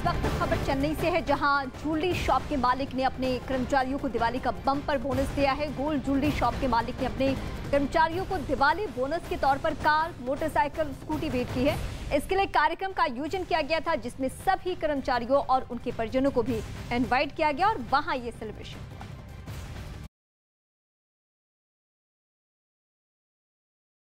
इस वक्त खबर चेन्नई से है, जहाँ ज्वेलरी शॉप के मालिक ने अपने कर्मचारियों को दिवाली का बम्पर बोनस दिया है। गोल्ड ज्वेलरी शॉप के मालिक ने अपने कर्मचारियों को दिवाली बोनस के तौर पर कार मोटरसाइकिल स्कूटी भेंट की है। इसके लिए कार्यक्रम का आयोजन किया गया था, जिसमें सभी कर्मचारियों और उनके परिजनों को भी इन्वाइट किया गया और वहाँ ये सेलिब्रेशन